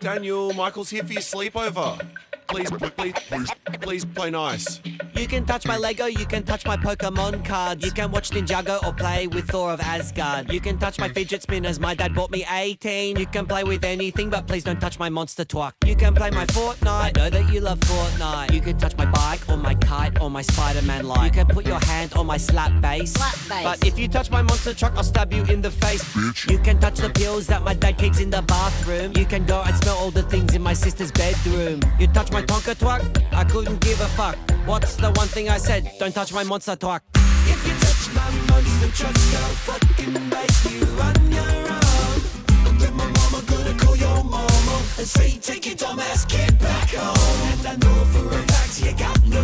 Daniel, Michael's here for your sleepover. Please, please, please, please play nice. You can touch my Lego, you can touch my Pokemon cards. You can watch Ninjago or play with Thor of Asgard. You can touch my fidget spinners, my dad bought me 18. You can play with anything, but please don't touch my monster twat. You can play my Fortnite, I know that you love Fortnite. You can touch my bike or my kite or my Spider-Man light. You can put your hand on my slap bass. Slap bass. But if you touch my monster truck, I'll stab you in the face. Bitch. You can touch the pills that my dad keeps in the bathroom. You can go and smell all the things in my sister's bedroom. You touch my Tonka twat, I couldn't give a fuck. What's the one thing I said? Don't touch my monster twat. If you touch my monster truck, I'll fucking make you on your own. And then my mama gonna call your mama and say, take your dumb ass kid back home.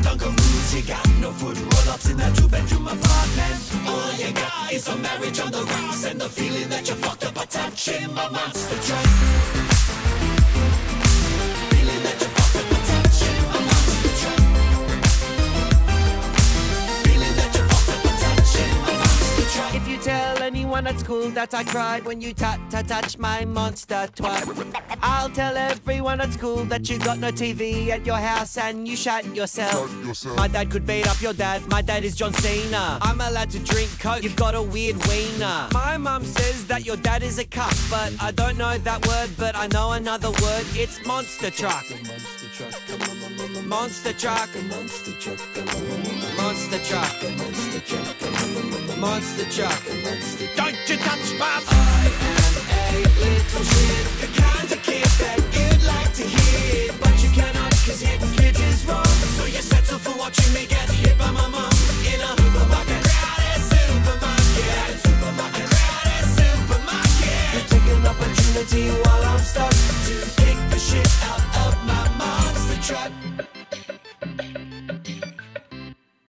No Dunkaroos, you got no Fruit Roll-Ups in that two-bedroom apartment. All you got is a marriage on the rocks and the feeling that you fucked up by touching my monster truck. Anyone at school that I cried when you ta ta touch my monster twat, I'll tell everyone at school that you got no TV at your house and you shut yourself. Yourself. My dad could beat up your dad. My dad is John Cena. I'm allowed to drink coke. You've got a weird wiener. My mum says that your dad is a cuck, but I don't know that word, but I know another word. It's monster truck. Monster truck. Monster truck. Monster truck, Monster truck. Don't you touch my I am a little shit, the kind of kid that you'd like to hit, but you cannot cause hitting kids is wrong. So you settle for watching me get hit by my mom in a supermarket. Crowded supermarket, crowded supermarket. You take an opportunity while I'm stuck to kick the shit out of my monster truck.